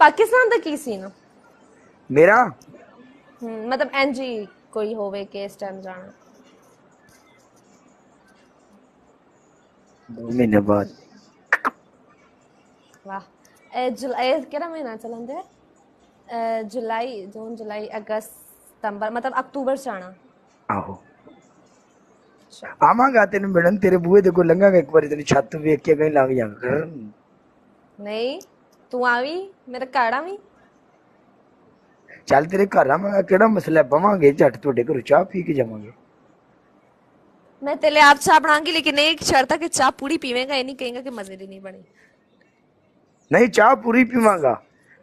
ਪਾਕਿਸਤਾਨ ਦਾ ਕੀ scene ਮੇਰਾ? ਹਮ, ਮਤਲਬ NG ਕੋਈ ਹੋਵੇ ਕਿ ਇਸ ਟਾਈਮ ਜਾਣਾ। ਦੋ ਮਹੀਨੇ ਬਾਅਦ। ਵਾਹ। ਇਹ ਜੁਲਾਈ ਇਹ ਕਿਹੜਾ ਮਹੀਨਾ ਚੱਲਦਾ ਹੈ ਅਹ ਜੁਲਾਈ ਜੂਨ ਜੁਲਾਈ ਅਗਸਤ ਸਤੰਬਰ ਮਤਲਬ ਅਕਤੂਬਰ ਚ ਆਣਾ ਆਹੋ। ਆਵਾਂਗਾ ਤੈਨੂੰ ਮਿਲਣ ਤੇਰੇ ਬੂਹੇ ਦੇ ਕੋਲ ਲੰਘਾਂਗਾ ਇੱਕ ਵਾਰੀ ਤੈਨੂੰ ਛੱਤ ਵੇਖ ਕੇ ਕਹੀਂ ਲੱਗ ਜਾਗਾ ਨਹੀਂ। ਤੂੰ ਆਵੀ ਮੇਰੇ ਘਰ ਆਵੀ ਚੱਲ ਤੇਰੇ ਘਰ ਆਵਾਂਗਾ ਕਿਹੜਾ ਮਸਲਾ ਹੈ? ਬਵਾਂਗੇ ਝੱਟ ਤੁਹਾਡੇ ਘਰੋਂ ਚਾਹ ਪੀ ਕੇ ਜਾਵਾਂਗੇ मैं तेरे आप चाय बनाऊंगी लेकिन एक शर्त है कि चाय पूरी पीवेगा ये नहीं कहेगा कि मजे नहीं बनी ਨਹੀਂ ਚਾਹ ਪੂਰੀ ਪੀਵਾਂਗਾ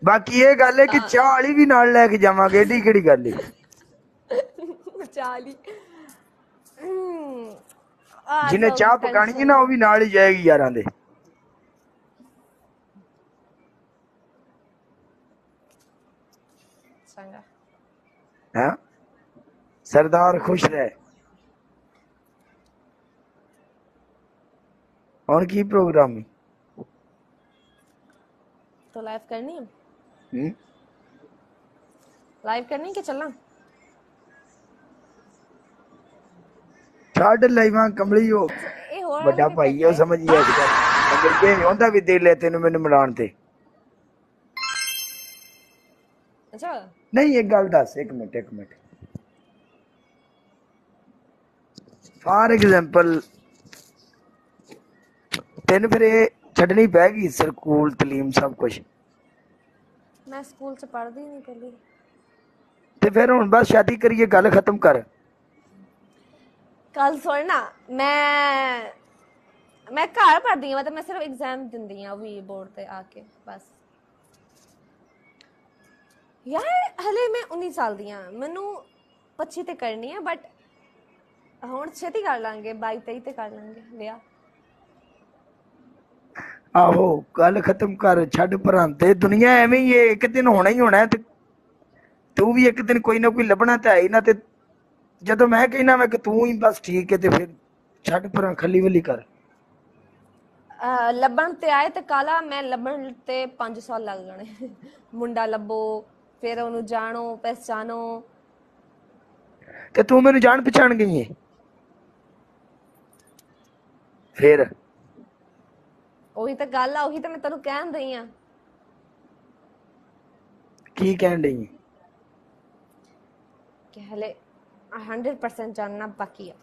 ਬਾਕੀ ਇਹ ਗੱਲ ਹੈ ਕਿ ਚਾਹ ਵਾਲੀ ਵੀ ਨਾਲ ਲੈ ਕੇ ਜਾਵਾਂਗੇ ਏਡੀ ਕਿਹੜੀ ਗੱਲ ਹੈ चाली ਜਿਹਨੇ ਚਾਹ ਪਕਾਣੀ ਹੈ ਨਾ ਉਹ ਵੀ ਨਾਲ ਹੀ ਜਾਏਗੀ ਯਾਰਾਂ ਦੇ चंगा ਹੈ ਸਰਦਾਰ ਖੁਸ਼ ਰਹਿ ਹੁਣ ਕੀ ਪ੍ਰੋਗਰਾਮ ਹੈ तो लाइव करनी है ਹੂੰ? लाइव करनी है कि चलना ਛੱਡ ਲਾਈਵਾਂ ਕਮਲੀ ਹੋ ये हो ਵੱਡਾ ਭਾਈ ਉਹ ਸਮਝੀ ਅੱਜ ਕੱਲ ਅਗਰ ਜੇ ਹੁੰਦਾ ਵੀ ਦੇ ਲੈ ਤੈਨੂੰ ਮੈਨੂੰ ਮਿਲਾਉਣ ਤੇ ਅੱਛਾ। ਨਹੀਂ ਇੱਕ ਗੱਲ ਦੱਸ ਇੱਕ ਮਿੰਟ ਇੱਕ ਮਿੰਟ। ਫਾਰ ਐਗਜ਼ਾਮਪਲ ਤੈਨੂੰ ਫਿਰ ਇਹ ਛੱਡਣੀ ਪੈ ਗਈ ਸਕੂਲ ਤਲੀਮ ਸਭ ਕੁਝ ਮੈਂ ਸਕੂਲ ਚ ਪੜ੍ਹਦੀ ਨਹੀਂ ਪਹਿਲੀ। ਤੇ ਫਿਰ ਹੁਣ ਬਸ ਸ਼ਾਦੀ ਕਰੀਏ ਗੱਲ ਖਤਮ ਕਰ। ਕੱਲ ਸੁਣਨਾ ਮੈਂ ਮੈਂ ਘਰ ਪੜ੍ਹਦੀ ਹਾਂ ਮਤਲਬ ਮੈਂ ਸਿਰਫ ਐਗਜ਼ਾਮ ਦਿੰਦੀ ਹਾਂ ਵੀ ਬੋਰਡ ਤੇ ਆ ਕੇ ਬਸ। ਯਾਰ ਹਲੇ ਮੈਂ 19 ਸਾਲ ਦੀ ਆ। ਮੈਨੂੰ 25 ਤੇ ਕਰਨੀ ਹੈ ਬਟ ਹੁਣ ਛੇਤੀ ਕਰ ਲਾਂਗੇ 22 23 ਤੇ ਕਰ ਲਾਂਗੇ ਵਿਆਹ। ਆਹੋ ਗੱਲ ਖਤਮ ਕਰ ਛੱਡ ਪਰਾਂ ਤੇ। ਦੁਨੀਆ ਐਵੇਂ ਹੀ ਹੈ ਇੱਕ ਦਿਨ ਹੋਣਾ ਹੀ ਹੋਣਾ ਹੈ ਤੇ ਤੂੰ ਵੀ ਇੱਕ ਦਿਨ ਕੋਈ ਨਾ ਕੋਈ ਲੱਭਣਾ ਤਾਂ ਹੈ ਹੀ ਨਾ ਤੇ ਜਦੋਂ ਮੈਂ ਕਹਿਣਾ ਮੈਂ ਕਿ ਤੂੰ ਹੀ ਬਸ ਠੀਕ ਹੈ ਤੇ ਫਿਰ ਛੱਡ ਪਰਾਂ ਖੱਲੀ ਵੱਲੀ ਕਰ। ਅਹ ਲੱਭਣ ਤੇ ਆਏ ਤੇ ਕਾਲਾ ਮੈਂ ਲੱਭਣ ਤੇ 5 ਸਾਲ ਲੱਗ ਜਾਣੇ। ਮੁੰਡਾ ਲੱਭੋ ਫਿਰ ਉਹਨੂੰ ਜਾਣੋ ਪਹਿਚਾਨੋ ਤੇ ਤੂੰ ਮੈਨੂੰ ਜਾਣ ਪਛਾਣ ਗਈ ਹੈ? ਫਿਰ? ਉਹੀ ਤਾਂ ਗੱਲ ਆ ਉਹੀ ਤਾਂ ਮੈਂ ਤੈਨੂੰ ਕਹਿਣ ਦਈ ਆ। ਕੀ ਕਹਿਣ ਡਈ ਹੈ ਕਿ ਹਲੇ 100% ਜਾਨਣਾ ਬਾਕੀ ਆ।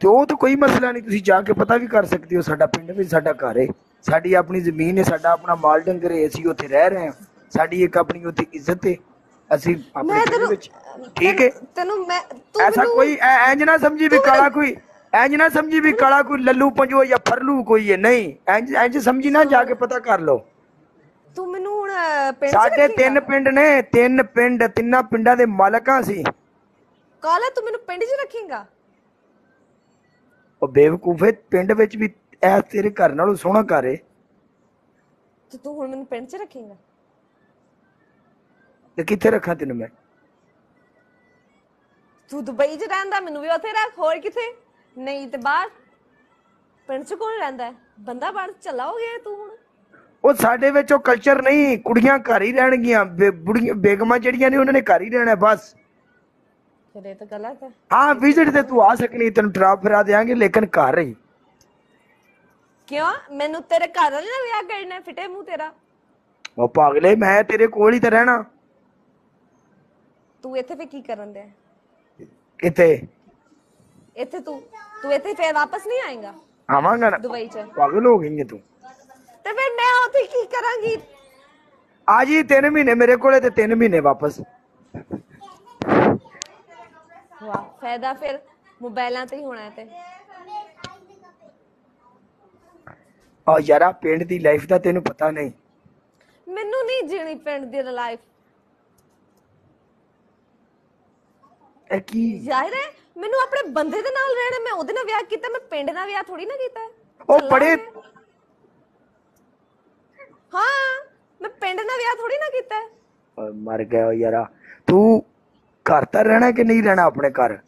ਤੇ ਉਹ ਤਾਂ ਕੋਈ ਮਸਲਾ ਨਹੀਂ ਤੁਸੀਂ ਜਾ ਕੇ ਪਤਾ ਵੀ ਕਰ ਸਕਦੇ ਹੋ ਸਾਡਾ ਪਿੰਡ ਵਿੱਚ ਸਾਡਾ ਘਰ ਹੈ। ਸਾਡੀ ਆਪਣੀ ਜ਼ਮੀਨ ਹੈ ਸਾਡਾ ਆਪਣਾ ਮਾਲ ਡੰਗਰ ਹੈ ਅਸੀਂ ਉੱਥੇ ਰਹਿ ਰਹੇ ਹਾਂ। ਸਾਡੀ ਇੱਕ ਆਪਣੀ ਉੱਥੇ ਇੱਜ਼ਤ ਹੈ ਅਸੀਂ ਆਪਣੇ ਪਿੰਡ ਵਿੱਚ ਠੀਕ ਹੈ ਤੈਨੂੰ ਮੈਂ ਤੂੰ ਐਸਾ ਕੋਈ ਐ- ਇੰਜ ਨਾ ਸਮਝੀ ਵੀ ਕਾਲਾ ਕੋਈ ਇੰਜ ਨਾ ਸਮਝੀ ਵੀ ਕਾਲਾ ਕੋਈ ਲੱਲੂ ਪੰਜੋ ਜਾਂ ਫਰਲੂ ਕੋਈ ਹੈ ਨਹੀਂ। ਇੰਜ ਇੰਜ ਸਮਝੀ ਨਾ ਜਾ ਕੇ ਪਤਾ ਕਰ ਲਓ। ਤੂੰ ਮੈਨੂੰ ਹੁਣ ਪਿੰਡ ਸਾਡੇ? ਤਿੰਨ ਪਿੰਡ ਨੇ। ਤਿੰਨ ਪਿੰਡ ਤਿੰਨਾਂ ਪਿੰਡਾਂ ਦੇ ਮਾਲਕਾਂ ਸੀ ਕਾਲਾ ਤੂੰ ਮੈਨੂੰ ਪਿੰਡ 'ਚ ਰੱਖੇਂਗਾ? ਉਹ ਬੇਵਕੂਫੇ ਪਿੰਡ ਵਿੱਚ ਵੀ ਐ ਤੇਰੇ ਘਰ ਨਾਲੋਂ ਸੋਹਣਾ ਘਰ ਤੂੰ ਹੁਣ ਮੈਨੂੰ ਪਿੰਡ 'ਚ ਰੱਖੇਂਗਾ? ਤੇ ਕਿੱਥੇ ਰੱਖਾਂ ਤੈਨੂੰ ਮੈਂ? ਤੂੰ ਦੁਬਈ 'ਚ ਰਹਿੰਦਾ ਮੈਨੂੰ ਵੀ ਉੱਥੇ ਰੱਖ ਹੋਰ ਕਿੱਥੇ? ਨਹੀਂ ਤੇ ਬਾਹਰ? ਪਿੰਡ 'ਚ ਕੌਣ ਰਹਿੰਦਾ ਹੈ? ਬੰਦਾ ਬਾਹਰ ਚੱਲਾ ਹੋ ਗਿਆ ਤੂੰ ਹੁਣ। ਉਹ ਸਾਡੇ ਵਿੱਚ ਉਹ ਕਲਚਰ ਨਹੀਂ ਕੁੜੀਆਂ ਘਰ ਹੀ ਰਹਿਣਗੀਆਂ ਬੇ- ਬੁੜੀਆਂ ਬੇਗਮਾਂ ਜਿਹੜੀਆਂ ਨੇ ਉਹਨਾਂ ਨੇ ਘਰ ਹੀ ਰਹਿਣਾ ਬਸ। ਫਿਰ ਇਹ ਤਾਂ ਗਲਤ ਹੈ। ਹਾਂ ਵਿਜ਼ਿਟ ਤੇ ਤੂੰ ਆ ਸਕਣੀ ਤੈਨੂੰ ਟਰਾ ਫਿਰਾ ਦੇਾਂਗੇ ਲੇਕਿਨ ਘਰ ਰਹੀ। ਕਿਉਂ? ਮੈਨੂੰ ਤੇਰੇ ਘਰ ਵਾਲੇ ਨਾਲ ਵਿਆਹ ਕਰਨਾ ਹੈ, ਫਿੱਟੇ ਮੂੰਹ ਤੇਰਾ। ਉਹ ਪਾਗਲੇ ਮੈਂ ਤੇਰੇ ਕੋਲ ਹੀ ਤਾਂ ਰਹਿਣਾ। ਤੂੰ ਇੱਥੇ ਫੇ ਕੀ ਕਰਨ ਦੇ ਕਿੱਥੇ? ਇੱਥੇ ਤੂੰ ਤੂੰ ਇੱਥੇ ਫੇਰ ਵਾਪਸ ਨਹੀਂ ਆਏਗਾ? ਆਵਾਂਗਾ ਨਾ। ਦੁਬਈ 'ਚ। ਪਾਗਲ ਹੋ ਗਈ ਹੈ ਤੂੰ। ਤੇ ਫਿਰ ਮੈਂ ਉੱਥੇ ਕੀ ਕਰਾਂਗੀ? ਆ ਜੀ 3 ਮਹੀਨੇ ਮੇਰੇ ਕੋਲੇ ਤੇ 3 ਮਹੀਨੇ ਵਾਪਸ। ਵਾਹ ਫਾਇਦਾ ਫਿਰ ਮੋਬਾਈਲਾਂ ਤੇ ਹੀ ਹੋਣਾ ਤੇ। ਆ ਯਾਰਾ ਪਿੰਡ ਦੀ ਲਾਈਫ ਦਾ ਤੈਨੂੰ ਪਤਾ ਨਹੀਂ। ਮੈਨੂੰ ਨਹੀਂ ਜੀਣੀ ਪਿੰਡ ਦੀ ਲਾਈਫ ਇਹ ਕੀ? ਜ਼ਾਹਿਰ ਹੈ ਮੈਨੂੰ ਆਪਣੇ ਬੰਦੇ ਦੇ ਨਾਲ ਰਹਿਣਾ ਮੈਂ ਉਹਦੇ ਨਾਲ ਵਿਆਹ ਕੀਤਾ ਮੈਂ ਪਿੰਡ ਨਾਲ ਵਿਆਹ ਥੋੜੀ ਨਾ ਕੀਤਾ। ਹੈ। ਉਹ। ਬੜੇ ਹਾਂ ਮੈਂ ਪਿੰਡ ਨਾਲ ਵਿਆਹ ਥੋੜੀ ਨਾ ਕੀਤਾ। ਹੈ। ਓਏ ਮਰ ਗਿਆ ਓ ਯਾਰਾ। ਤੂੰ ਘਰ ਤਾਂ ਰਹਿਣਾ ਕਿ ਨਹੀਂ ਰਹਿਣਾ ਆਪਣੇ ਘਰ?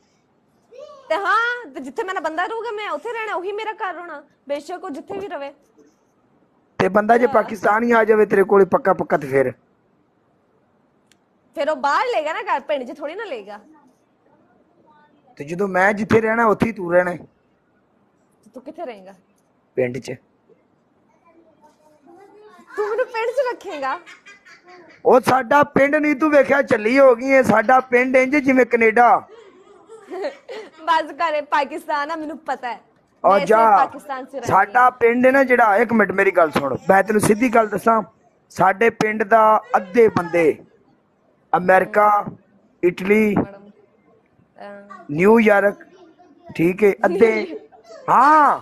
ਤੇ ਹਾਂ ਤੇ ਜਿੱਥੇ ਮੇਰਾ ਬੰਦਾ ਰਹੂਗਾ ਮੈਂ ਉੱਥੇ ਰਹਿਣਾ ਉਹੀ ਮੇਰਾ ਘਰ ਹੋਣਾ। ਬੇਸ਼ੱਕ ਉਹ ਜਿੱਥੇ ਵੀ ਰਵੇ। ਤੇ ਬੰਦਾ ਜੇ ਪਾਕਿਸਤਾਨੀ ਆ ਜਾਵੇ ਤੇਰੇ ਕੋਲੇ ਪੱਕਾ ਪੱਕਾ ਤੇ ਫਿਰ? ਫਿਰ ਉਹ ਬਾਹਰ ਲੇਗਾ ਨਾ ਘਰ ਪਿੰਡ 'ਚ ਥੋੜੀ ਨਾ ਲੇਗਾ ਤੇ ਜਦੋਂ ਮੈਂ ਜਿੱਥੇ ਰਹਿਣਾ ਉੱਥੇ ਹੀ ਤੂੰ ਰਹਿਣਾ ਹੈ, ਤੇ ਕਿੱਥੇ ਰਹੇਗਾ? ਪਿੰਡ 'ਚ। ਤੂੰ ਮੈਨੂੰ ਪਿੰਡ 'ਚ ਰੱਖੇਗਾ? ਉਹ ਸਾਡਾ ਪਿੰਡ ਨਹੀਂ ਤੂੰ ਵੇਖਿਆ ਚੱਲੀ ਹੋ ਗਈ ਹੈ। ਸਾਡਾ ਪਿੰਡ ਇੰਜ ਜਿਵੇਂ ਕੈਨੇਡਾ। ਬਸ ਕਰੇ ਪਾਕਿਸਤਾਨ ਆ ਮੈਨੂੰ ਪਤਾ ਹੈ। ਔਰ ਇਸੇ ਜਾ ਪਾਕਿਸਤਾਨ 'ਚ ਰਹਿੰਦੀ ਸਾਡਾ ਪਿੰਡ ਹੈ ਨਾ ਜਿਹੜਾ ਇੱਕ ਮਿੰਟ ਮੇਰੀ ਗੱਲ ਸੁਣ। ਮੈਂ ਤੈਨੂੰ ਸਿੱਧੀ ਗੱਲ ਦੱਸਾਂ। ਸਾਡੇ ਪਿੰਡ ਦਾ ਅੱਧੇ ਬੰਦੇ ਅਮਰੀਕਾ ਇਟਲੀ ਨਿਊਯਾਰਕ ਠੀਕ ਹੈ ਅੱਧੇ ਹਾਂ।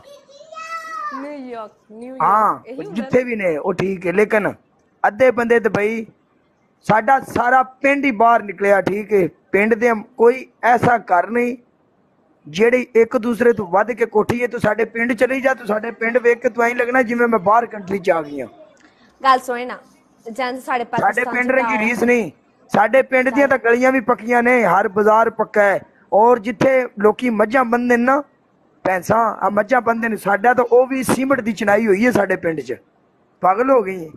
ਨਿਊਯਾਰਕ ਨਿਊਯਾਰਕ ਹਾਂ ਜਿੱਥੇ ਵੀ ਨੇ ਉਹ ਠੀਕ ਹੈ ਲੇਕਿਨ ਅੱਧੇ ਬੰਦੇ ਦੁਬਈ ਸਾਡਾ ਸਾਰਾ ਪਿੰਡ ਹੀ ਬਾਹਰ ਨਿਕਲਿਆ ਠੀਕ ਹੈ। ਪਿੰਡ ਦੇ ਕੋਈ ਐਸਾ ਘਰ ਨਹੀਂ ਜਿਹੜੀ ਇੱਕ ਦੂਸਰੇ ਤੋਂ ਵੱਧ ਕੇ ਕੋਠੀ ਹੈ ਤੂੰ ਸਾਡੇ ਪਿੰਡ ਚਲੀ ਜਾ ਤੂੰ ਸਾਡੇ ਪਿੰਡ ਵੇਖ ਕੇ ਤੂੰ ਐਂ ਲੱਗਣਾ ਜਿਵੇਂ ਮੈਂ ਬਾਹਰ ਕੰਟਰੀ ਚ ਆ ਗਈ ਹਾਂ। ਗੱਲ ਸੁਣੇ ਨਾ ਜੰਜ ਸਾਡੇ ਸਾਡੇ ਪਾਕਿਸਤਾਨ ਪਿੰਡ ਚ ਰੇ ਕੀ ਰੀਸ ਨਹੀਂ। ਸਾਡੇ ਪਿੰਡ ਦੀਆਂ ਤਾਂ ਗਲੀਆਂ ਵੀ ਪੱਕੀਆਂ ਨੇ, ਹਰ ਬਾਜ਼ਾਰ ਪੱਕਾ ਹੈ। ਔਰ ਜਿੱਥੇ ਲੋਕੀ ਮੱਝਾਂ ਬੰਨਦੇ ਨੇ ਨਾ ਪੈਸਾ ਆ ਮੱਝਾਂ ਬੰਨਦੇ ਨੇ, ਸਾਡਾ ਤਾਂ ਉਹ ਵੀ ਸੀਮਟ ਦੀ ਚਨਾਈ ਹੋਈ ਹੈ ਸਾਡੇ ਪਿੰਡ 'ਚ। ਪਾਗਲ ਹੋ ਗਈ ਹੈ।